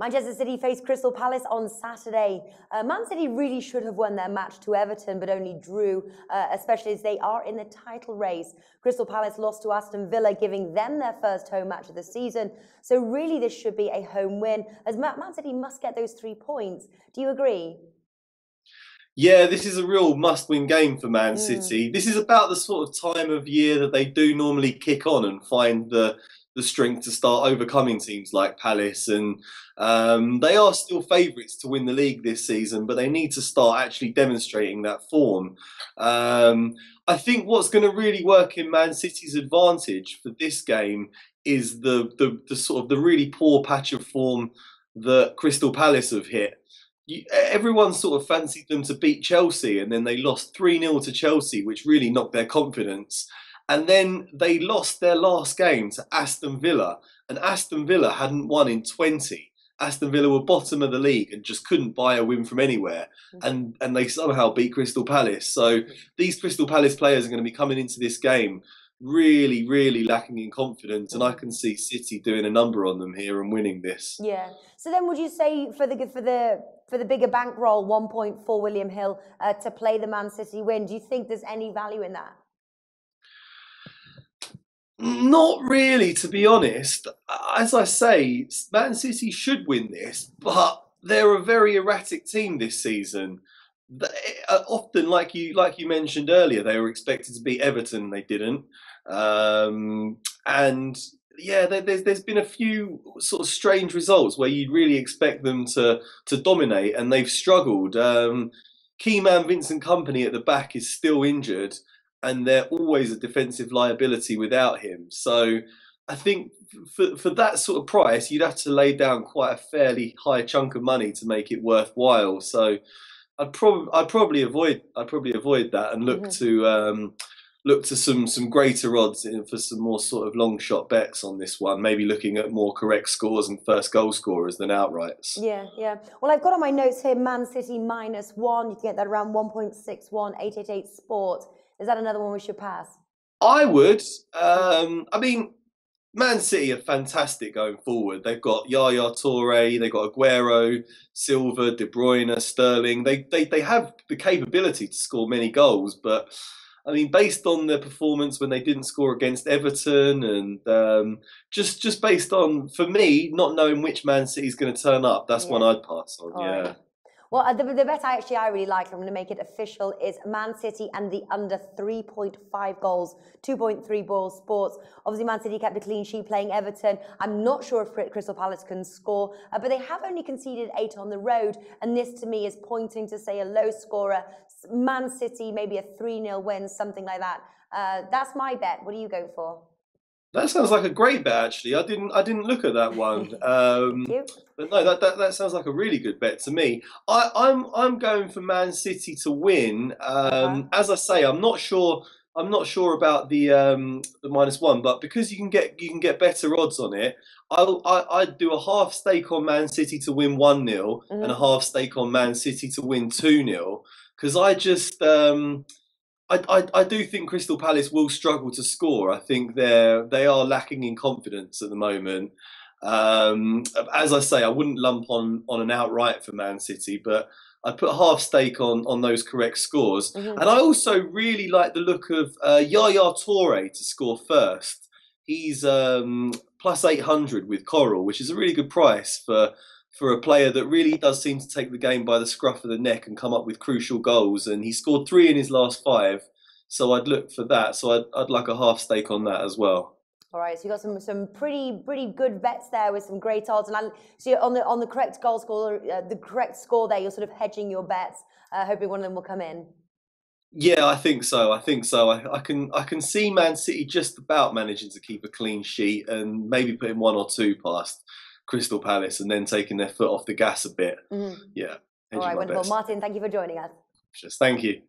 Manchester City faced Crystal Palace on Saturday. Uh, Man City really should have won their match to Everton, but only drew, uh, especially as they are in the title race. Crystal Palace lost to Aston Villa, giving them their first home match of the season. So, really, this should be a home win, as Man City must get those three points. Do you agree? Yeah, this is a real must win game for Man mm. City. This is about the sort of time of year that they do normally kick on and find the the strength to start overcoming teams like Palace. And um, they are still favourites to win the league this season, but they need to start actually demonstrating that form. Um, I think what's going to really work in Man City's advantage for this game is the, the, the sort of the really poor patch of form that Crystal Palace have hit. You, everyone sort of fancied them to beat Chelsea, and then they lost 3 0 to Chelsea, which really knocked their confidence. And then they lost their last game to Aston Villa, and Aston Villa hadn't won in 20. Aston Villa were bottom of the league and just couldn't buy a win from anywhere, mm-hmm. and and they somehow beat Crystal Palace. So mm-hmm. these Crystal Palace players are going to be coming into this game really, really lacking in confidence, and I mm-hmm. can see City doing a number on them here and winning this. Yeah. So then, would you say for the for the for the bigger bankroll, 1.4 William Hill uh, to play the Man City win? Do you think there's any value in that? Not really, to be honest. As I say, Man City should win this, but they're a very erratic team this season. They, uh, often, like you like you mentioned earlier, they were expected to beat Everton, they didn't. Um, and yeah, there, there's there's been a few sort of strange results where you'd really expect them to to dominate, and they've struggled. Um, key man Vincent Kompany at the back is still injured and they're always a defensive liability without him. So I think for for that sort of price, you'd have to lay down quite a fairly high chunk of money to make it worthwhile. So I'd probably I'd probably avoid I'd probably avoid that and look mm-hmm. to um, look to some some greater odds for some more sort of long shot bets on this one. Maybe looking at more correct scores and first goal scorers than outrights. Yeah, yeah. Well, I've got on my notes here Man City minus one. You can get that around 1.61, 888 Sport. Is that another one we should pass? I would. Um, I mean, Man City are fantastic going forward. They've got Yaya Toure, they've got Aguero, Silva, De Bruyne, Sterling. They, they they have the capability to score many goals, but I mean, based on their performance when they didn't score against Everton, and um, just just based on for me not knowing which Man City is going to turn up, that's yeah. one I'd pass on. All yeah. Right. Well, uh, the, the bet I actually I really like, I'm going to make it official, is Man City and the under 3.5 goals, 2.3 balls sports. Obviously, Man City kept a clean sheet playing Everton. I'm not sure if Crystal Palace can score, uh, but they have only conceded eight on the road. And this to me is pointing to, say, a low scorer. Man City, maybe a 3 0 win, something like that. Uh, that's my bet. What are you going for? That sounds like a great bet. Actually, I didn't I didn't look at that one. Um, but no, that, that that sounds like a really good bet to me. I, I'm I'm going for Man City to win. Um, As I say, I'm not sure. I'm not sure about the um, the minus one, but because you can get you can get better odds on it, I'll, I I'd do a half stake on Man City to win one 0 mm-hmm. and a half stake on Man City to win two 0 because I just um, I, I, I, do think Crystal Palace will struggle to score. I think they're they are lacking in confidence at the moment. Um, as I say, I wouldn't lump on on an outright for Man City, but I'd put half stake on on those correct scores. Mm-hmm. And I also really like the look of uh, Yaya Toure to score first. He's um, plus eight hundred with Coral, which is a really good price for for a player that really does seem to take the game by the scruff of the neck and come up with crucial goals. And he scored three in his last five, so I'd look for that. So I'd, I'd like a half stake on that as well. All right, so you got some some pretty pretty good bets there with some great odds, and I, so on the on the correct goal score, uh, the correct score there, you're sort of hedging your bets, uh, hoping one of them will come in. Yeah, I think so. I think so. I, I, can I can see Man City just about managing to keep a clean sheet and maybe putting one or two past Crystal Palace and then taking their foot off the gas a bit. Mm-hmm. Yeah. All right, wonderful. Martin, thank you for joining us. Just thank you.